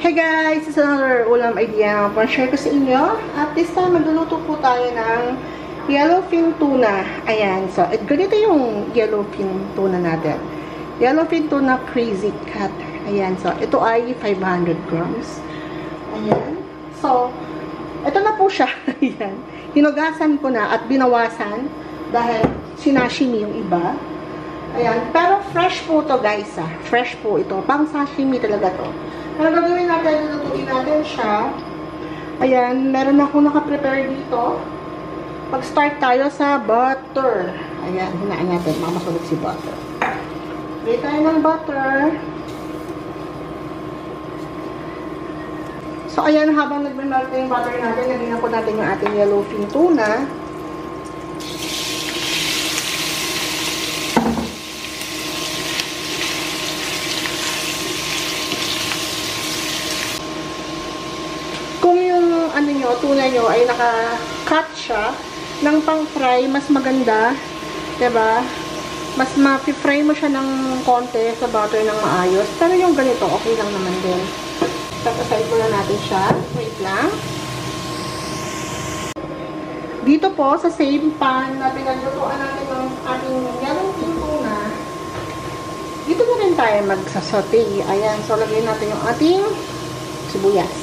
Hey guys! It's another ulam idea na share ko sa inyo. At this time, magluluto po tayo ng yellowfin tuna. Ayan. So, it, ganito yung yellowfin tuna natin. Yellowfin tuna crazy cat. Ayan. So, ito ay 500 grams. Ayan. So, ito na po siya. Ayan. Hinugasan ko na at binawasan dahil sinashimi yung iba. Ayan. Pero fresh po to guys ah. Fresh po ito. Pang sashimi talaga to. Pero gagawin natin, lulutuin natin siya. Ayan, meron ako nakaprepare dito. Pag-start tayo sa butter. Ayan, hinaan natin. Baka masulog si butter. Bili tayo ng butter. So, ayan, habang nagmimelt yung butter natin, naging po natin yung ating yellowfin tuna. kung yung ano nyo, tuna nyo ay naka-cut siya ng pang-fry, mas maganda. ba? Mas ma-fry mo siya ng konti sa butter ng maayos. Pero yung ganito, okay lang naman din. Tapos aside muna natin siya. Wait lang. Dito po, sa same pan na pinaglutuan natin ng ating yellow tuna, dito na rin tayo magsasote. Ayan, so lagyan natin yung ating sibuyas.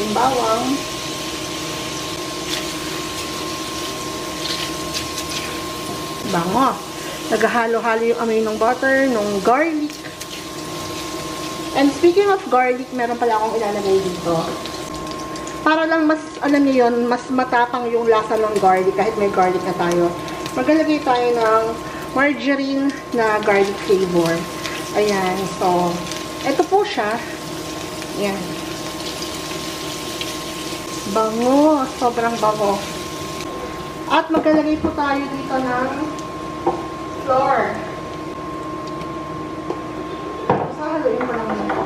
Ating bawang. Bango. Naghahalo-halo yung amoy ng butter, ng garlic. And speaking of garlic, meron pala akong ilalagay dito. Para lang mas, alam niyo yun, mas matapang yung lasa ng garlic kahit may garlic na tayo. Maglalagay tayo ng margarine na garlic flavor. Ayan. So, ito po siya. Ayan. Bango. Sobrang bango. At maglalagay po tayo dito ng flour. So, haluin ko lang ito.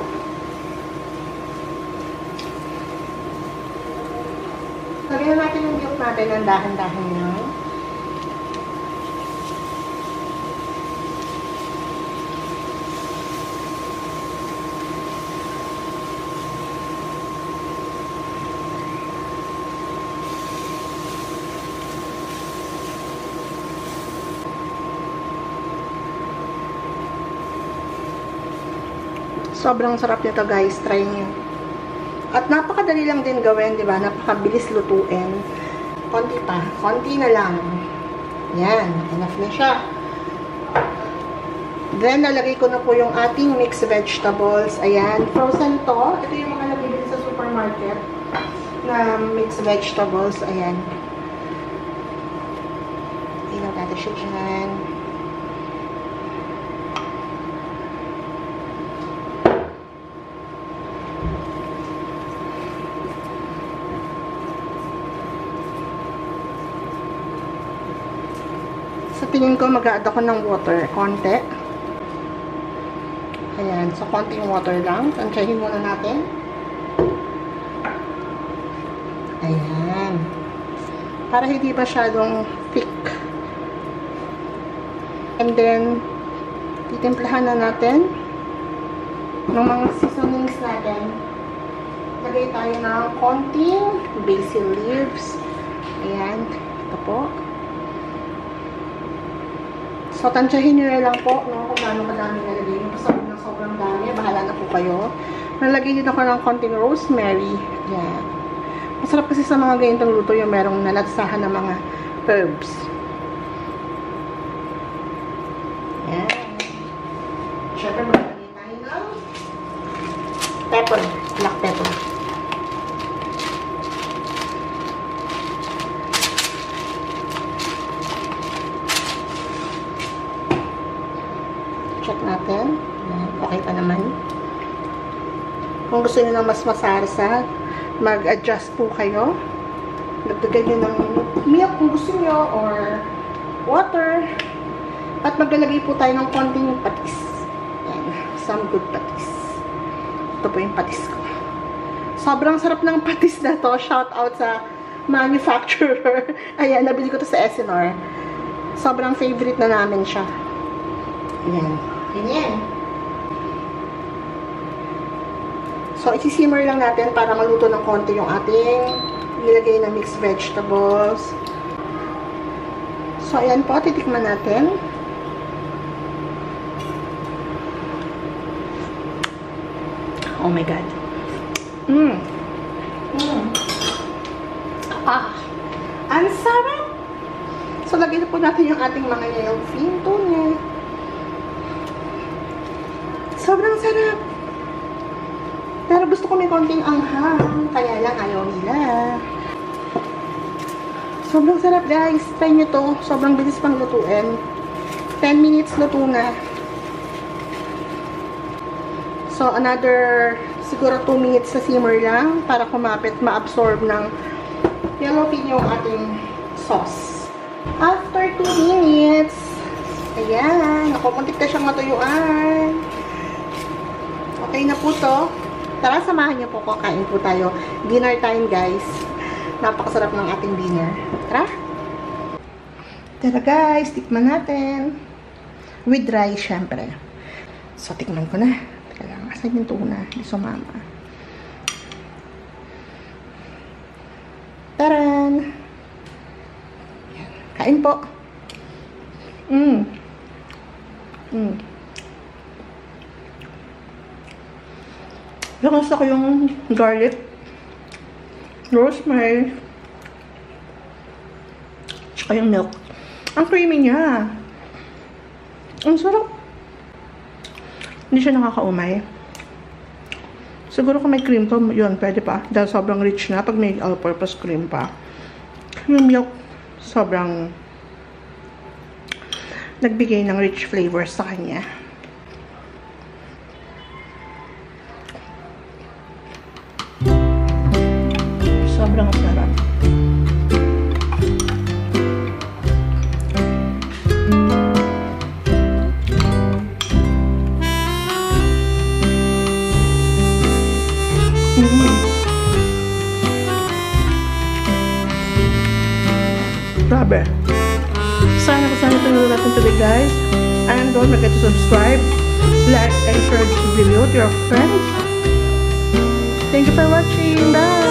Lagyan natin yung milk natin ng dahan-dahan lang. Sobrang sarap nito guys. Try nyo. At napakadali lang din gawin, di ba? Napakabilis lutuin. Konti pa. Konti na lang. Yan. Enough na siya. Then, nalagay ko na po yung ating mixed vegetables. Ayan. Frozen to. Ito yung mga nabibili sa supermarket na mixed vegetables. Ayan. Ilaw natin siya dyan. Tingin ko, mag-add ako ng water. Konti. Ayan. So, konting water lang. Tansyahin muna natin. Ayan. Para hindi masyadong thick. And then, titimplahan na natin ng mga seasonings natin. Lagay tayo ng konting basil leaves. Ayan. Ito po. So, tansyahin nyo lang po no, kung gaano kadami nalagay nyo. Basta ng sobrang dami, bahala na po kayo. Nalagay din ako ng konting rosemary. Yan. Masarap kasi sa mga ganitong luto yung merong nalatsahan ng mga herbs. Yan. Siyempre, maglagay tayo ng pepper. Black pepper. Check natin. Okay pa naman. Kung gusto niyo ng mas masarsa, mag-adjust po kayo. Nagdagay niyo ng milk kung gusto niyo or water. At maglalagay po tayo ng konting patis. Ayan, some good patis. Ito po yung patis ko. Sobrang sarap ng patis na to. Shout out sa manufacturer. Ayan, nabili ko to sa SNR. Sobrang favorite na namin siya. Ayan. Ganyan. So, isi-simmer lang natin para maluto ng konti yung ating nilagay na mixed vegetables. So, ayan po, titikman natin. Oh my God. Mmm. Mmm. Ah. Ang sarap. So, lagyan na po natin yung ating mga yellowfin tuna. Sobrang sarap. Pero gusto ko may konting anghang. Kaya lang ayaw nila. Sobrang sarap guys. Try nyo to. Sobrang bilis pang lutuin. 10 minutes luto na. So, another siguro 2 minutes sa simmer lang para kumapit, ma-absorb ng yellowfin yung ating sauce. After 2 minutes, ayan, nakumuntik na siyang matuyuan. Okay na po to. Tara, samahan niyo po ko. Kain po tayo. Dinner time, guys. Napakasarap ng ating dinner. Tara! Tara, guys. Tikman natin. With rice, syempre. So, tikman ko na. Teka lang. Asan yung tuna? Hindi sumama. Taran! Kain po. Mmm. Mmm. Lakas ako yung garlic, rosemary, tsaka yung milk. Ang creamy niya. Ang sarap. Hindi siya nakakaumay. Siguro kung may cream pa, yun, pwede pa. Dahil sobrang rich na pag may all-purpose cream pa. Yung milk, sobrang nagbigay ng rich flavor sa kanya. Sarap. Mm. Grabe. Sana kung sana ito natin today guys. And don't forget to subscribe, like, and share this video to your friends. Thank you for watching. Bye!